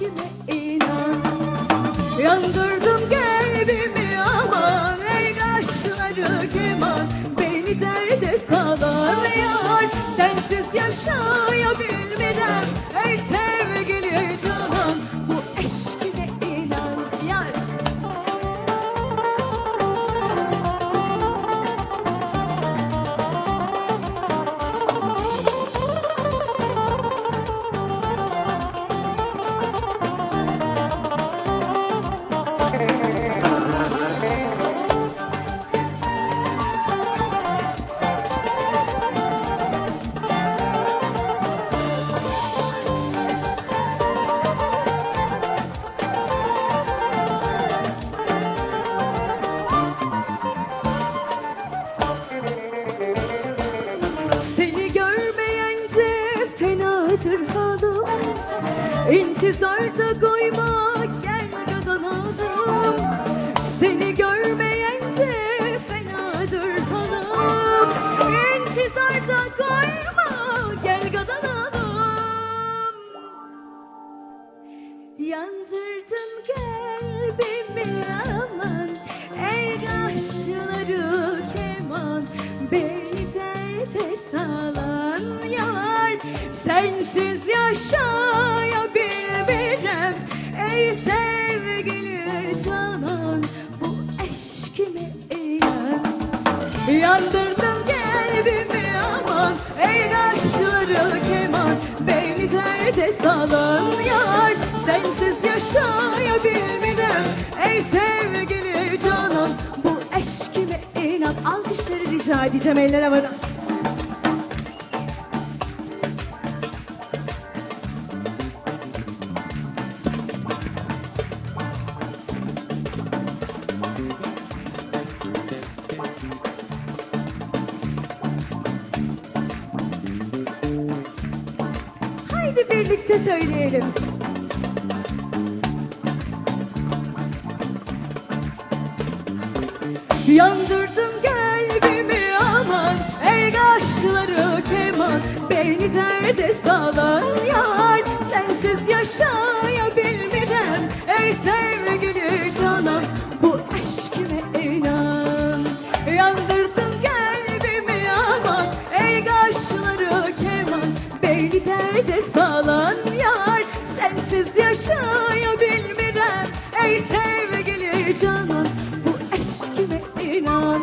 eşkime inan. Yandırdın kalbimi aman Ey kaşları keman. Beni derde salan yar Sensiz yaşayabilmirem Seni görmeyen de fenadır halim İntizarda koyma gelme dadanalım Seni görmeyen de fenadır halim İntizarda koyma gel gadanalım Yandırdın kalbimi Yandırdın kalbimi aman Ey kaşları keman. Beni derde salan yar Sensiz yaşayabilmirem Ey sevgili canan Bu eşkime inan. Alkışları rica edeceğim eller havada Haydi birlikte söyleyelim. Yandırdın kalbimi aman Ey kaşları keman Beni derde salan yar Sensiz yaşayabilmirem Ey sevgili canan Beni derde salan yar. Sensiz yaşayabilmirem Ey sevgili canan Bu eşkime inan